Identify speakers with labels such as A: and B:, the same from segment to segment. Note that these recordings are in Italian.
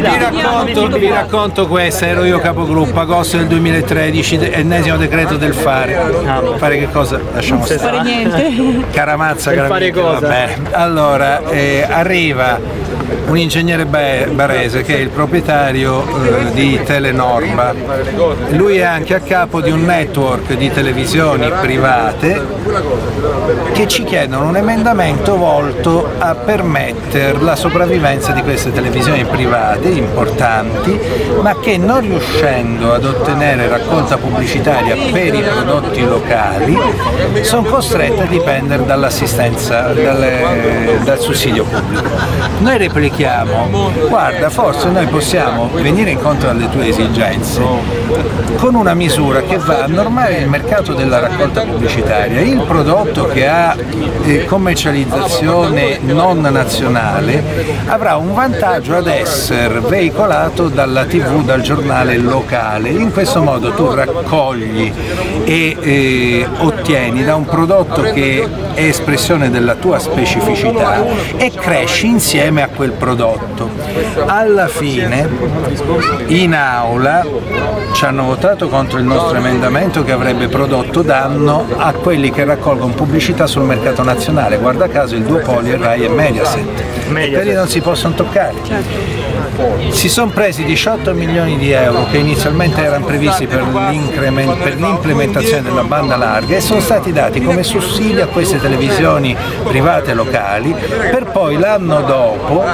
A: molto
B: vi racconto, vi racconto questa, ero io capogruppo, agosto del 2013, de- ennesimo decreto del fare. Fare che cosa? Lasciamo stare.
A: fare niente.
B: Caramazza,
C: Per fare cosa?
B: vabbè. Allora, eh, arriva un ingegnere ba- barese che è il proprietario eh, di Telenorma. Lui è anche a capo di un network di televisioni private che ci chiedono un emendamento volto a permettere la sopravvivenza di queste televisioni private importanti, ma che non riuscendo ad ottenere raccolta pubblicitaria per i prodotti locali sono costrette a dipendere dall'assistenza, dalle- dal sussidio pubblico. Noi replichiamo, guarda, forse noi possiamo venire incontro alle tue esigenze con una misura che va a normare il mercato della raccolta pubblicitaria. Il prodotto che ha eh, commercializzazione non nazionale avrà un vantaggio ad essere veicolato dalla tv, dal giornale locale. In questo modo tu raccogli e eh, ottieni da un prodotto che è espressione della tua specificità e cresci insieme a quel prodotto. Alla fine in aula ci hanno votato contro il nostro emendamento che avrebbe prodotto danno a quelli che raccolgono pubblicità sul mercato nazionale, guarda caso il duopolio è Rai e Mediaset, e quelli non si possono toccare. Si sono presi 18 milioni di euro che inizialmente erano previsti per, per l'implementazione della banda larga e sono stati dati come sussidio a queste televisioni private locali per poi l'anno dopo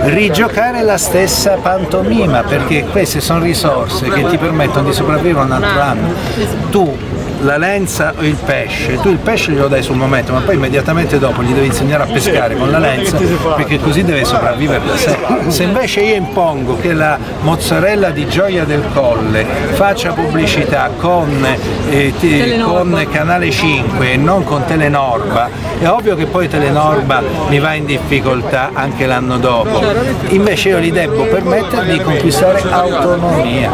B: rigiocare la stessa pantomima perché queste sono risorse che ti permettono di sopravvivere un altro anno. Tu la lenza o il pesce, tu il pesce glielo dai sul momento, ma poi immediatamente dopo gli devi insegnare a pescare con la lenza perché così deve sopravvivere da sé. Se invece io impongo che la mozzarella di Gioia del Colle faccia pubblicità con, eh, con Canale 5 e non con Telenorba, è ovvio che poi Telenorba mi va in difficoltà anche l'anno dopo. Invece io gli devo permettere di conquistare autonomia.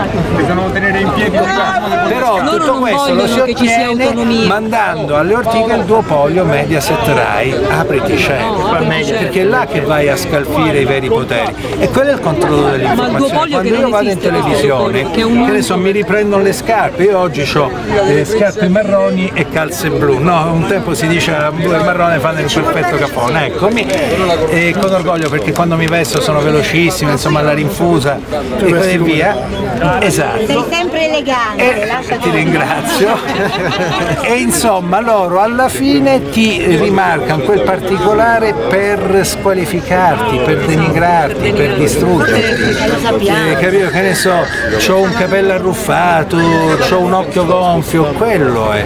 B: Però tutto questo lo si
A: che ci sia autonomia.
B: mandando alle ortiche il duopolio Mediaset Rai, apriti cielo, perché è là che vai a scalfire i veri poteri. E quello è il controllo dell'informazione. Quando io vado in televisione,
A: che
B: ne so, mi riprendono le scarpe, io oggi ho le scarpe marroni e calze blu, no, un tempo si diceva blu e marrone fanno il perfetto capone, eccomi, e con orgoglio perché quando mi vesto sono velocissimo, insomma la rinfusa e così via, esatto.
D: Sei sempre elegante,
B: Eh, ti ringrazio. e insomma loro alla fine ti rimarcano quel particolare per squalificarti, per denigrarti, per distruggerti. Eh, capito? Che ne so, ho un capello arruffato, ho un occhio gonfio, quello è.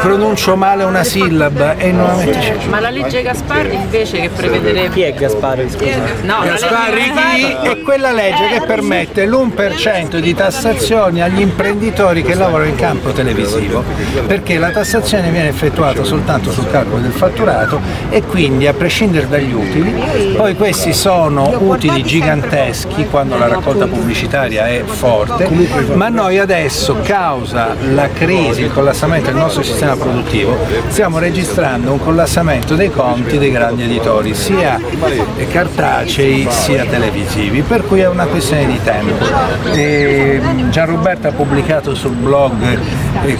B: Pronuncio male una sillaba e non la mettici.
E: Ma la legge Gasparri invece che prevederebbe...
C: Chi è Gasparri, scusa?
E: No,
B: Gasparri chi? è quella legge che permette l'1% di tassazione agli imprenditori che lavorano in campo televisivo, perché la tassazione viene effettuata soltanto sul calcolo del fatturato e quindi a prescindere dagli utili, poi questi sono utili giganteschi quando la raccolta pubblicitaria è forte, ma noi adesso, causa la crisi, il collassamento del nostro sistema produttivo, stiamo registrando un collassamento dei conti dei grandi editori, sia cartacei sia televisivi, per cui è una questione di tempo. E Gianroberto ha pubblicato sul blog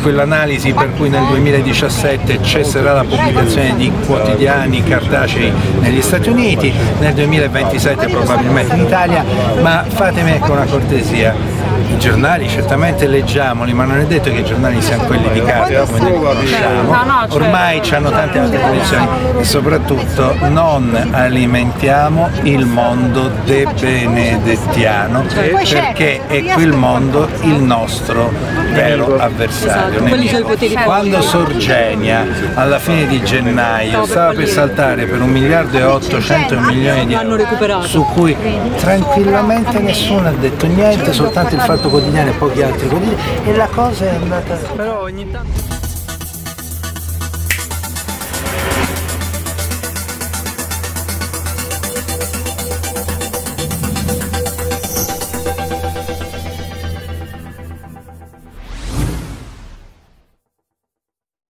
B: quell'analisi per cui nel 2017 cesserà la pubblicazione di quotidiani cartacei negli Stati Uniti, nel 2027 probabilmente in Italia, ma fatemi ecco una cortesia. I giornali certamente leggiamoli, ma non è detto che i giornali siano quelli di carta come li conosciamo.
E: No, no, certo.
B: Ormai hanno tante altre condizioni e soprattutto non alimentiamo il mondo de benedettiano perché è quel mondo il nostro vero avversario.
A: Esatto,
B: nemico. Quando Sorgenia alla fine di gennaio stava per saltare per un miliardo e 800 milioni di euro su cui tranquillamente nessuno ha detto niente, soltanto il Fatto Quotidiano e pochi altri quotidiani e la cosa è andata
C: Però ogni tanto...